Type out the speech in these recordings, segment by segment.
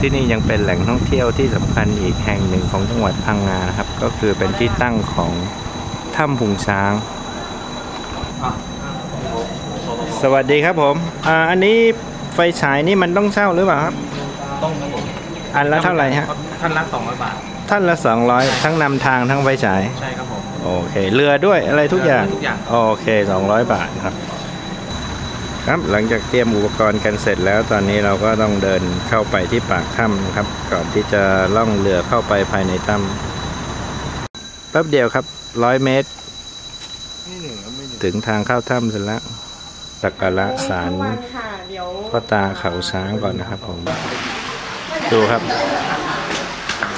ที่นี่ยังเป็นแหล่งท่องเที่ยวที่สำคัญอีกแห่งหนึ่งของจังหวัดพังงานะครับ ก็คือเป็นที่ตั้งของถ้ำพุงช้าง สวัสดีครับผมอ่าอันนี้ไฟฉายนี่มันต้องเช่าหรือเปล่าครับ ต้องครับผมอันละเท่าไหร่ฮะท่านละ200บาท ท่านละ200ทั้งนำทางทั้งไฟฉาย ใช่ครับผม โอเค เรือด้วยอะไรทุกอย่าง ทุกอย่าง โอเค200บาทครับ ครับหลังจากเตรียมอุปกรณ์กันเสร็จแล้วตอนนี้เราก็ต้องเดินเข้าไปที่ปากถ้ำนะครับ ก่อนที่จะล่องเรือเข้าไปภายในถ้ำแป๊บเดียวครับร้อยเมตร ถึงทางเข้าถ้ำเสร็จแล้วสักการะสารค่ะเดี๋ยวพ่อตาเขาช้างก่อนนะครับผม ดูครับ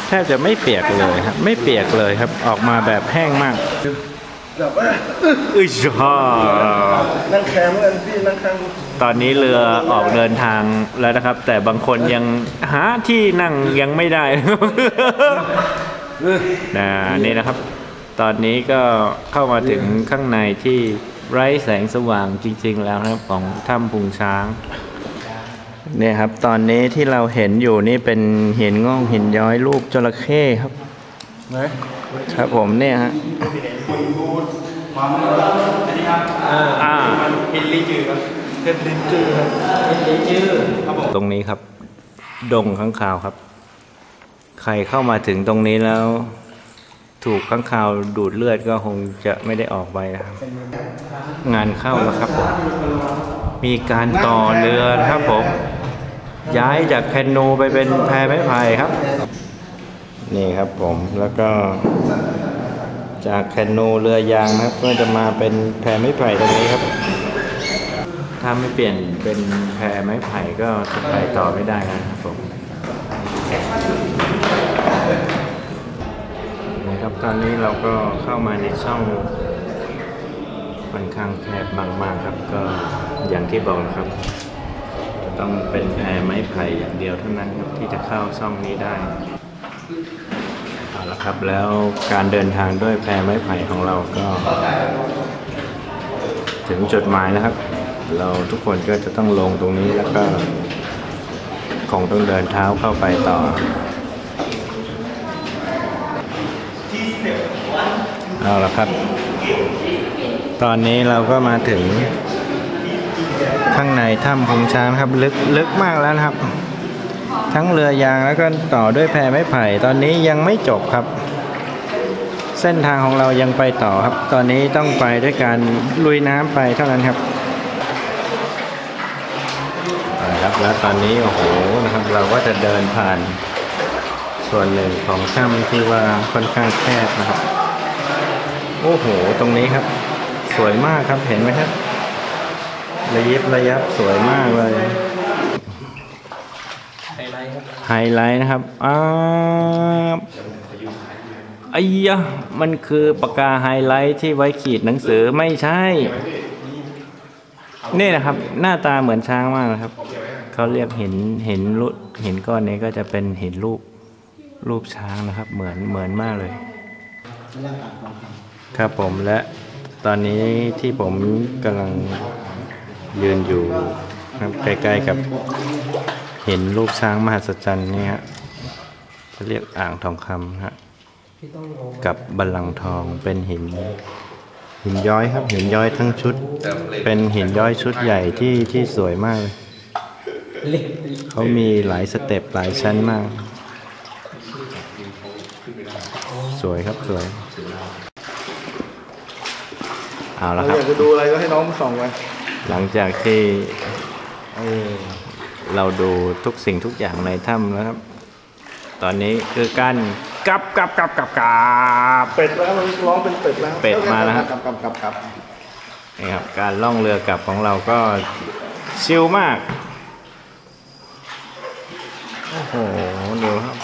แทบจะไม่เปียกเลยครับ ไม่เปียกเลยครับ ออกมาแบบแห้งมาก อึชอนั่งแคมป์กันพี่นั่งข้างตอนนี้เรือออกเดินทางแล้วนะครับ แต่บางคนยังหาที่นั่งยังไม่ได้นะนี่นะครับ ตอนนี้ก็เข้ามาถึงข้างในที่ไร้แสงสว่างจริง ๆ แล้วนะครับของถ้ำพุงช้างเนี่ยครับ ตอนนี้ที่เราเห็นอยู่นี่เป็นหินงอกหินย้อยรูปจระเข้ครับไหน ครับผมเนี่ยฮะอ่าเห็นลีจือครับเพชรลิ้นจือครับลีจือครับผมตรงนี้ครับ ดงข้างคาวครับ ใครเข้ามาถึงตรงนี้แล้ว ถูกข้างคาวดูดเลือดก็คงจะไม่ได้ออกไปนะครับ งานเข้าแล้วครับผมมีการต่อเรือนะครับผม ย้ายจากแคนูไปเป็นแพไม้ไผ่ครับ นี่ครับผมแล้วก็ จากแคนูเรือยางนะครับ ก็จะมาเป็นแพไม้ไผ่ตรงนี้ครับ ถ้าไม่เปลี่ยนเป็นแพไม้ไผ่ก็จะไปต่อไม่ได้นะครับผมนะครับตอนนี้เราก็เข้ามาในช่องค่อนข้างแคบบางมากครับ ก็อย่างที่บอกนะครับ ต้องเป็นแพไม้ไผ่อย่างเดียวเท่านั้นครับที่จะเข้าช่องนี้ได้ เอาละครับแล้วการเดินทางด้วยแพไม้ไผ่ของเราก็ ถึงจุดหมายแล้วครับ เราทุกคนก็จะต้องลงตรงนี้แล้วก็คงต้องเดินเท้าเข้าไปต่อเอาละครับ ตอนนี้เราก็มาถึงข้างในถ้ำพงช้างครับ ลึกลึกมากแล้วนะครับ ทั้งเรือยางแล้วก็ต่อด้วยแพไม้ไผ่ ตอนนี้ยังไม่จบครับ เส้นทางของเรายังไปต่อครับ ตอนนี้ต้องไปด้วยการลุยน้ำไปเท่านั้นครับครับแล้วตอนนี้โอ้โหนะครับเราก็จะเดินผ่านส่วนหนึ่งของถ้ำที่ว่าค่อนข้างแคบนะครับ โอ้โห ตรงนี้ครับ สวยมากครับเห็นไหมครับ ระยิบระยับสวยมากเลย ไฮไลท์นะครับอ้าวไอ้ยะมันคือปากกาไฮไลท์ที่ไว้ขีดหนังสือไม่ใช่ นี่นะครับ หน้าตาเหมือนช้างมากนะครับ เขาเรียกเห็นเห็นรูปเห็นก้อนนี้ก็จะเป็นเห็นรูปรูปช้างนะครับ เหมือนเหมือนมากเลย ครับผมและตอนนี้ที่ผมกำลังยืนอยู่นะครับใกล้ๆกับ เห็นรูปช้างมหัศจรรย์นี่ฮะเขาเรียกอ่างทองคำนะฮะกับบัลลังก์ทองเป็นหิน หินย้อยครับ หินย้อยทั้งชุด เป็นหินย้อยชุดใหญ่ที่ที่สวยมากเลยเขามีหลายสเต็ปหลายชั้นมาก สวยครับสวย เอาละเราครัอบยากจะดูอะไรก็ให้น้องส่องไปหลังจากที่ เอ่อเราดูทุกสิ่งทุกอย่างในถ้ำแล้วครับ ตอนนี้คือการกลับกลับกลับกลับกลับเป็ดแล้วมันร้องเป็นเป็ดแล้วเป็ดมาแล้วครับกลับกลับกลับกลับนี่ครับการล่องเรือกลับของเราก็ชิลมากโอ้โหดูครับ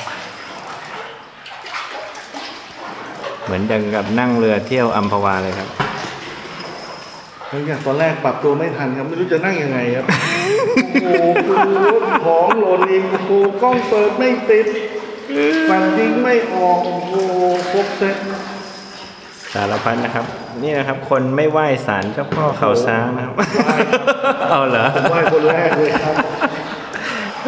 เหมือนดังกับนั่งเรือเที่ยวอัมพวาเลยครับเฮ้ยตอนแรกปรับตัวไม่ทันครับไม่รู้จะนั่งยังไงครับ โอ้โหคือรถของหล่นอีกโอ้โหกล้องเปิดไม่ติดแฟลชยิงไม่ออกโอ้โหครบเซ็ตสารพัดนะครับ นี่นะครับ คนไม่ไหว้ศาลเจ้าพ่อเขาช้างนะครับ เอาเหรอผมไหว้คนแรกเลยครับเ